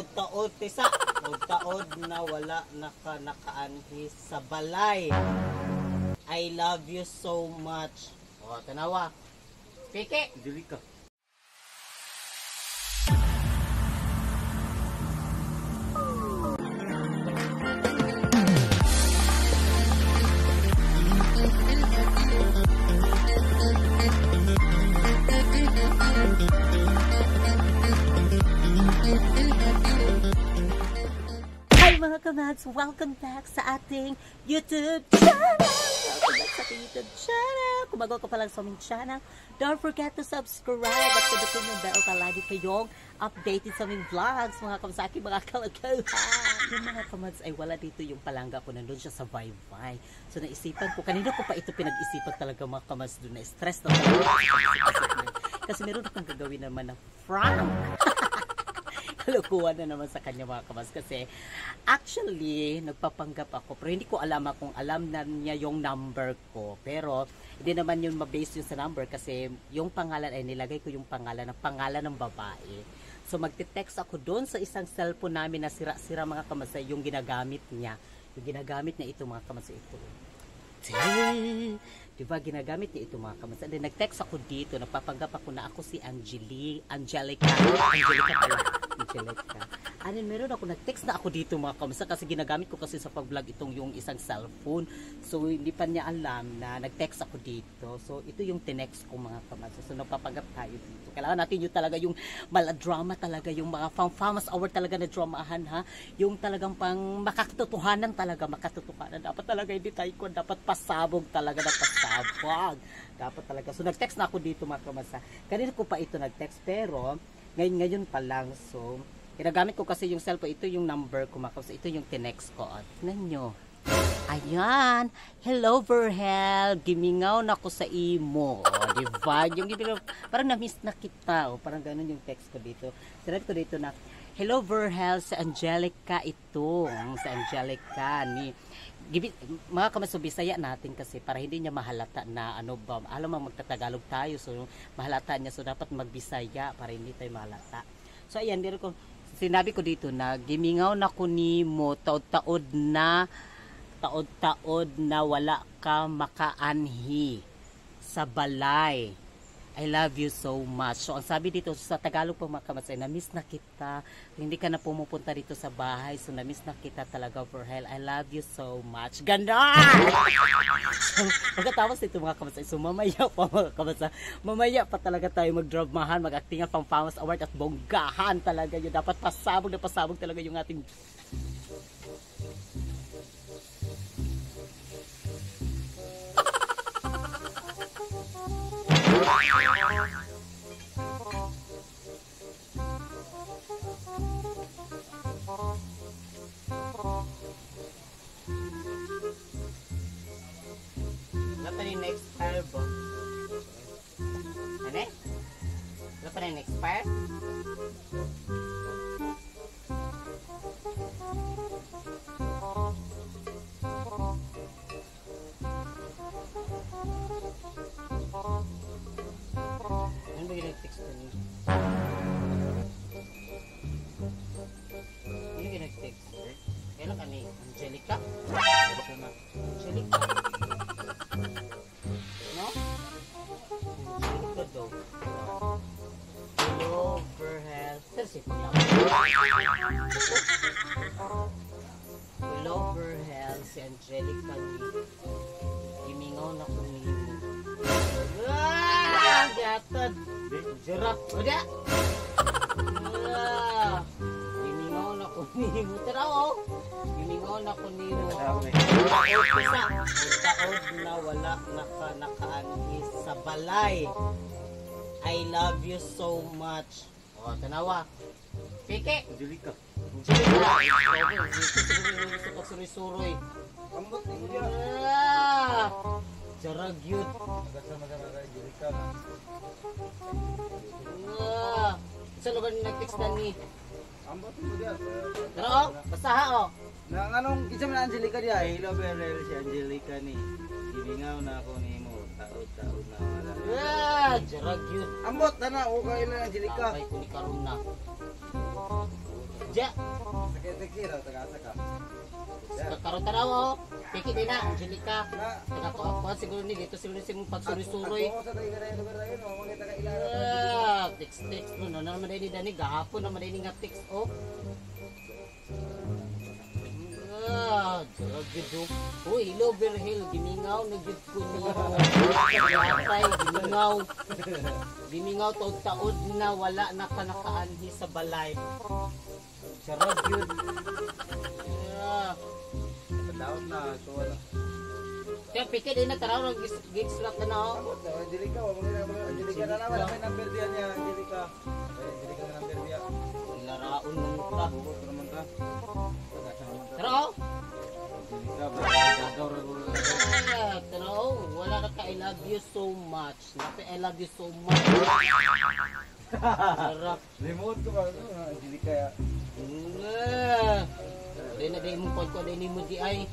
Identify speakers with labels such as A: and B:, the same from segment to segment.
A: taod-taod tisa. Taod-taod na wala naka nakaanhi sa balay. I love you so much. O, tanawa. Piki.
B: Angelica.
C: Hi mga kamads! Welcome back sa ating YouTube channel! Welcome back sa ating YouTube channel! Kung bago ka pa lang sa aming channel, don't forget to subscribe at pindutin yung bell para lagi kayong updated sa aming vlogs, mga kamasaki, mga kalakuhan! Yung mga kamads ay wala dito yung palangga ko, nandun siya sa Vivi. So naisipan ko, kanina ko pa ito pinag-isipan talaga mga kamads doon na stress na talaga. Kasi meron akong gagawin naman na prank! Kalukuhan na naman sa kanya mga kamas kasi actually nagpapanggap ako pero hindi ko alam kung alam na niya yung number ko pero hindi naman yun mabase yun sa number kasi yung pangalan ay nilagay ko yung pangalan ng pangalan ng babae so magte-text ako doon sa isang cellphone namin na sira-sira mga kamasay yung ginagamit niya yung ginagamit niya ito mga kamasay ito Tay! Di ba, ginagamit niya ito mga kamas. Then, nag-text ako dito, nagpapanggap ako na ako si Angeli, Angelica. Angelica pala. Angelica. Anin, meron ako, nag-text na ako dito mga kamas. Kasi ginagamit ko kasi sa pag-vlog itong yung isang cellphone. So, hindi pa niya alam na nag-text ako dito. So, ito yung tinext ko mga kamas. So, nagpapanggap tayo dito. Kailangan natin yung talaga yung maladrama talaga, yung mga famous hour talaga na dramahan ha. Yung talagang pang makatotohanan talaga, makatotohanan. Dapat talaga hindi tayo kung dapat pasabog talaga na pasabog. Dapat talaga. So nag-text na ako dito mga kamasa. Kanina ko pa ito nag-text pero ngayon ngayon pa lang. So ginagamit ko kasi yung cellphone. Ito yung number ko mga kamasa. Ito yung tinext ko. At tingnan nyo. Ayan. Hello, Verhel. Gimingaw na ako sa imo. O, di ba? Yung parang na-miss na kita. O, parang ganun yung text ko dito. Sinabi ko dito na, Hello, Verhel. Sa Angelica ito. Sa Angelica ni gibi, mga kamasubisaya natin kasi para hindi niya mahalata na ano ba, alam mo magtatagalog tayo so mahalata niya so dapat magbisaya para hindi tayo mahalata. So ayan, dito ko sinabi ko dito na gimingaw na ko nimo taod-taod na taod-taod na wala ka makaanhi sa balay. I love you so much. So, ang sabi dito sa Tagalog po mga kamasay, na-miss na kita. Hindi ka na pumupunta dito sa bahay. So, na-miss na kita talaga for hell. I love you so much. Ganda! pagkatapos nito mga kamasay, so mamaya pa mga kamasay, mamaya pa talaga tayo mag-dramahan, mag-actingan pang famous award at bonggahan talaga yun. Dapat pasabog na pasabog talaga yung ating
A: Adiós. Verhel. Sir, si Kuya. Hello, Verhel. Si Angelica ni. Gimingaw na ni. Ah! Gatad! Jirap! Wala! Ah! Gimingaw na ni. Tara, oh! Gimingaw na ni. Taod isa. Taod na wala naka sa balay. I love you so much. O, tanawa. Piki!
B: Angelica.
A: Suroy-suroy.
B: Ambot ni.
A: Ah! Jarag yun.
B: Magkasama ka na Angelica.
A: Ah! Sa lugar ni nag-text na ni.
B: Ambot ni Kuya.
A: Pero oh, basta ha oh.
B: Nang anong isa man Angelica dia, hello Berel si Angelica ni. Ibingaw na ako nimo, taod-taod na wala.
A: Ah! Jarag yun.
B: Ambot na na, okay lang Angelica.
A: Ay, kung karon na.
C: Diya,
B: Sakit tikira, tagasa ka.
C: kakaroon tanaw oh. Piki din na, Angelica.
B: Na,
C: Nakakuha siguro ni dito siguro si mong pagsuri-suroy.
B: Ako sa tayo na lugar na yun, mga taga ilara.
C: Ah, text text no, no, naman din dani gahapon naman din nga text oh. Uy, hello Berhel, gimingaw na gid ko ni Yatay, gimingaw. Gimingaw taod taod na wala na ka nakaanhi sa balay. Sarap yun. Ah,
B: Tawag na, so ano.
C: kaya pikit din na taraw ng gigs slap na oh.
B: Ako, Angelica, wag mo nila mga Angelica na naman, may number diyan niya, Angelica. Angelica na number diya.
C: Ilaraon mo ka. Tara Pero wala na ka I love you so much. Napi I love you so much. Sarap.
B: Remote ko ba? Ano.
C: Ah. Dahil na dahil mo po ko dahil mo di ay.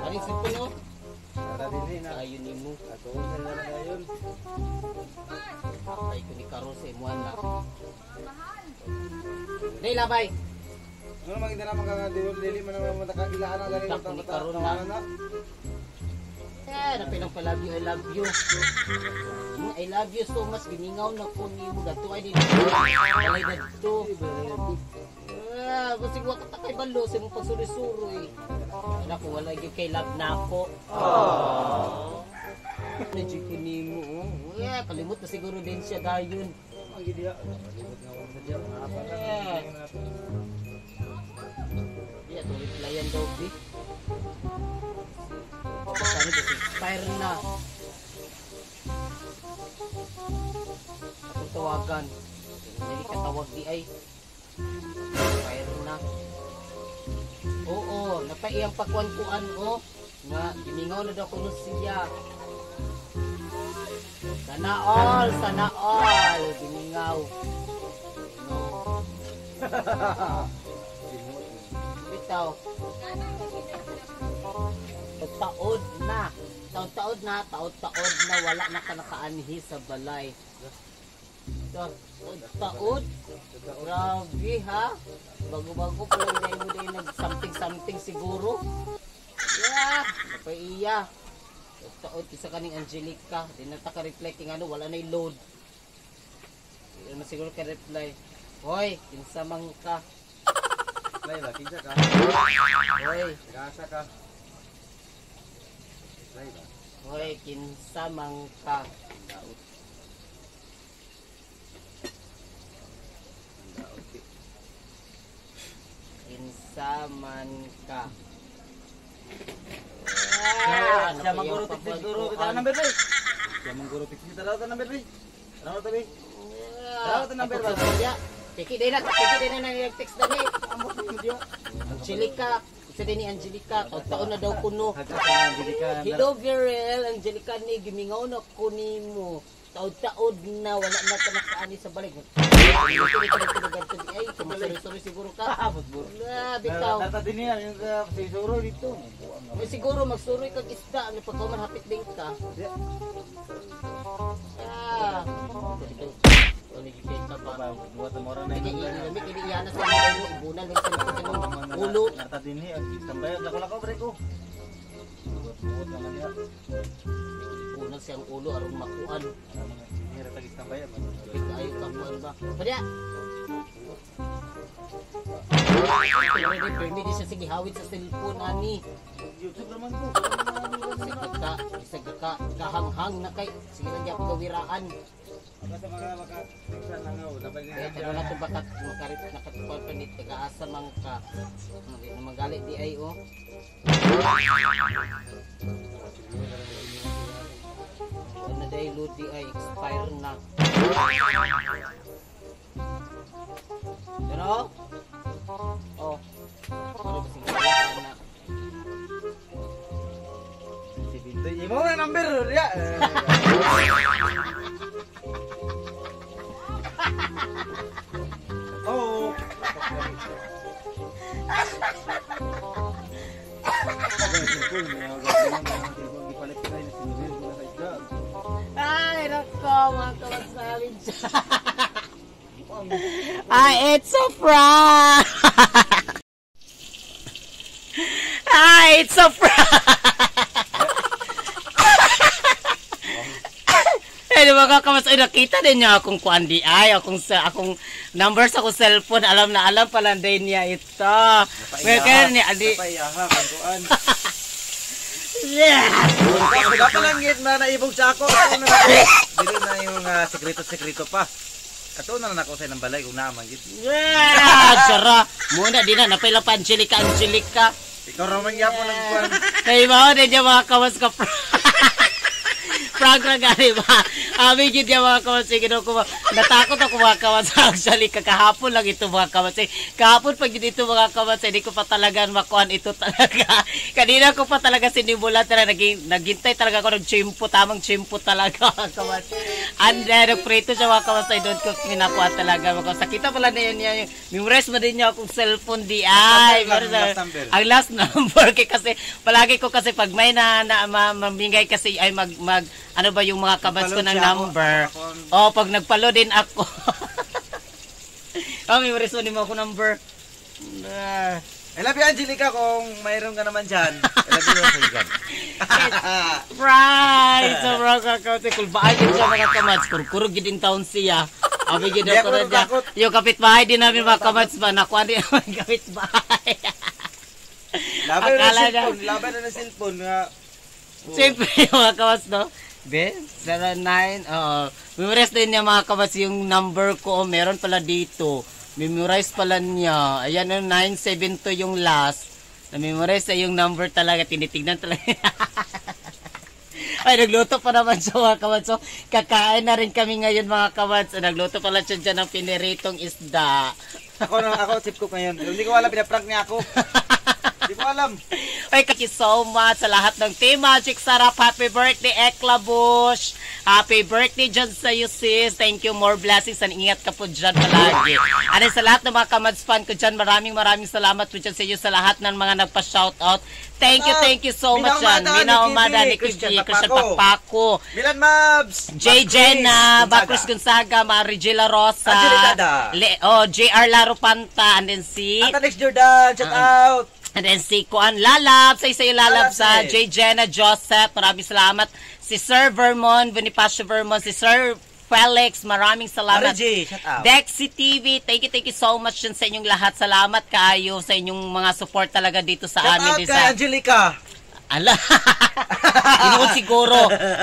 C: Aling sipon no?
B: Tara din na.
C: Ayun ni mo.
B: Ato, sa na ngayon.
C: Ay ko ni Karo sa imuan na. Dahil labay.
B: Ano maganda naman ka dili man naman matakilaan ang galing
C: ni Karon na. Eh, napilang pa love you, I love you. I love you so much. Giningaw na ko ni mo. Gato ay din. Kalay gato. Ah, basig wa ka kay balo sa mong pagsuri-suroy. Ana ko wala gyud kay love na ako. Oh. Medyo ko nimo. Oh. Yeah, kalimot na siguro din siya dayon.
B: Ang sa diya. Mga apa na.
C: Yeah. Playan daw bi. Sana kasi expire na. Ako tawagan. Hindi ka tawag di ay. Expire na. Oo, napaiyang pakwan-kuan o. Nga, gimingaw na daw kuno siya. Sana all, sana all. Gimingaw. No. Bitaw. Taod na. Taod-taod na, taod-taod na wala na ka nakaanhi sa balay. Taod-taod? Grabe ha? Bago-bago pa lang dahil mo dahil nag-something-something siguro. Yeah, napaiya. Taod isa kaning Angelica. Di na ta ka-reflecting ano, wala na load. Di na siguro ka-reply. Hoy, kinsa man ka.
B: Lay ba kinsa ka?
C: Hoy,
B: Tagasa ka. Lay ba?
C: hoy, kinsa man ka.
B: Daot. Daot.
C: Kinsa man ka.
B: Ah, siya
C: napaiyak
B: mangguro
C: pa
B: tiktik
C: ba
B: guro
C: ko,
B: kita
C: an-
B: number bay. Siya mangguro tiktik kita daw number bay. Daw tabi. Tara, ito number ba?
C: Ako kaya. Tiki din na, tiki din na nag-text dali.
B: Ko diya.
C: Angelica, isa din ni Angelica, taon na daw kuno. Hello Virel, Angelica ni gimingaw na ko nimo. Taod-taod na wala na ka nakaani sa balik. Ay, kumasari-sari siguro ka. Wala, bitaw.
B: Data din niya yung sa sisuro dito.
C: May siguro magsuroy kag isda, ano pag man hapit din ka. Ah. Ano gipit ka ba?
B: Buat mora na
C: Hindi
B: yung
C: ilamig, hindi iyana sa mo, ulo.
B: Data din niya. Tambay ang lako-lako bre ko. Buot naman.
C: Ibunan siyang ulo, aron makuan.
B: Hira tagis tambay.
C: Ayo ka kuan ba? Padya! Sige
B: naman ko.
C: Na sige.
B: Basta mga maka sa langaw. Dapat
C: Kaya
B: niya.
C: kaya na kung bakat makarit nakatupan pa nit taga-asa man ka. Na magalit di ay oh. Ano day load di ay expire na. Pero oh. Ano ba sige na?
B: Si Bintoy. Imo nga number ya. Oh.
C: Ay, nako, mga kamasawin siya.
B: Ang
C: Ah, it's a prank! ah, it's a prank! Di ba kakamas, ay nakita din niya akong kuan di ay, akong, sa, akong number sa akong cellphone, alam na alam pala din niya ito. Well, kaya niya, adi,
B: Napayaha, kantuan.
C: yeah.
B: Wala pa lang yun na naibog sa ako. Ako na. Dili na yung uh, sekreto-sekreto pa. Kato na lang ako sa ng balay kung naaman yun.
C: Yeah, sara. Muna din na, napila pa Angelica, Angelica.
B: Ikaw raman yapon ng kuwan.
C: Kaya ba, din niya mga kawas ka Prank na gani ba? Ami gid niya mga kawas. Sige ko? Natakot ako mga kawas. Actually, kakahapon lang ito mga kawas. Eh, kahapon pag yun ito mga kawas, hindi ko pa talaga makuhan ito talaga. Kanina ko pa talaga sinimulan talaga. Naging, naghintay talaga ako ng chimpo. Tamang chimpo talaga mga kawas. And then, nagprito siya mga kawas. I don't ko kinakuha talaga mga kawas. Nakita pala na yun niya. Memorize mo din niya akong cellphone di ay. Ang last number kay kasi palagi ko kasi pag may na, na ma, mamingay kasi ay mag mag ano ba yung mga kabats ko ng. Number. Oh, pag nagpalo din ako. oh, may reason mo ako number. Ah.
B: I love you, Angelica, kung mayroon ka naman dyan. I love you, Angelica.
C: Right! Sobrang kakauti. Kulbaan yun siya mga kamats. Kurkurog yun din taon siya. Abi
B: Hindi
C: ako na
B: natakot.
C: Yung kapitbahay din namin mga kamats ba? Nakuha din ang kapitbahay.
B: Laban na ng
C: niya-
B: cellphone. Laban na ng cellphone nga.
C: Siyempre, mga kawas, no? Be, 09, oo. memorize din niya mga kawas yung number ko. Oh, meron pala dito. Memorize pala niya. Ayan, yung 972 yung last. Na-memorize na yung number talaga. Tinitignan talaga. Ay, nagluto pa naman siya mga kawas. So, kakain na rin kami ngayon mga kawas. Nagluto pala siya dyan ng piniritong isda.
B: Ako na, ako tip ko ngayon. Hindi ko alam, pinaprank niya ako. Hindi ko alam.
C: Ay, thank you so much sa lahat ng Team Magic Sarap. Happy birthday, Ekla Bush. Happy birthday dyan sa iyo, sis. Thank you. More blessings and ingat ka po dyan palagi. Ano sa lahat ng mga kamads fan ko dyan, maraming maraming salamat po dyan sa iyo sa lahat ng mga nagpa-shoutout. Thank you, thank you so much dyan. Mina
B: Umada, Nikki V, Christian Pakpako. Milan Mabs!
C: J. Jenna. Bakris Gonzaga, Marigela Rosa,
B: Angelicada.
C: Le, oh, JR Larupanta, and then si...
B: At Alex Jordan, shout out!
C: And then si Kuan Lalab, sa yung Lalab sa. J. Jenna Joseph, maraming salamat. Si Sir Vermon, Bonifacio Vermon, si Sir Felix, maraming salamat.
B: Shout out.
C: Dexy TV, thank you, thank you so much din sa inyong lahat. Salamat kayo sa inyong mga support talaga dito sa
B: Shout
C: amin.
B: out
C: din
B: kay Angelica!
C: ala, tinood siguro,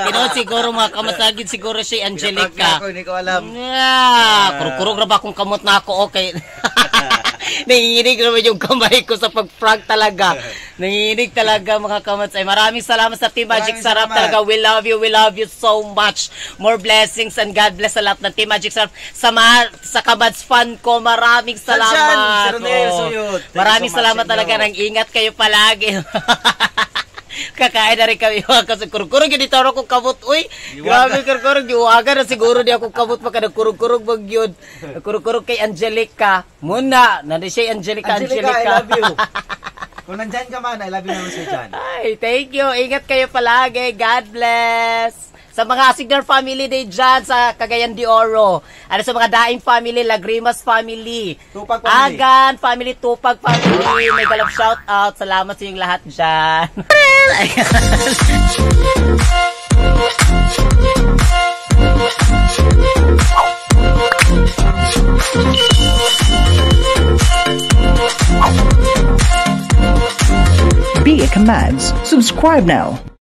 C: tinood siguro mga kamasagid siguro si Angelica.
B: ako, hindi ko alam.
C: Yeah, kurkurog na ba kung kamot na ako? Okay. Nanginginig naman yung kamay ko sa pag-prank talaga. Nanginginig talaga mga kamatsay. Maraming salamat sa Team Magic
B: Maraming
C: Sarap
B: salamat.
C: talaga. We love you, we love you so much. More blessings and God bless sa lahat ng Team Magic Sarap. Sa, ma- sa Kabads fan ko, maraming salamat.
B: Suyot. Thank you
C: Maraming
B: so
C: salamat talaga. Nang ingat kayo palagi. Kakain na rin kami mga kasi kurkurog yun ito kong kabot. Uy, grabe kurkurog. Iwaga na siguro di ako kabot maka nagkurug-kurug bag yun. Nagkurug-kurug kay Angelica. Muna, nani siya Angelica,
B: Angelica,
C: Angelica.
B: I love you. Kung nandyan ka man, I love you naman sa'yo dyan.
C: Ay, thank you. Ingat kayo palagi. God bless. Sa mga Asignar family day dyan sa Cagayan de Oro. Ano sa mga Daing family, Lagrimas family.
B: Tupag family.
C: Agan family, Tupag family. May galap shout out. Salamat sa inyong lahat dyan.
D: Be a Commands. Subscribe now.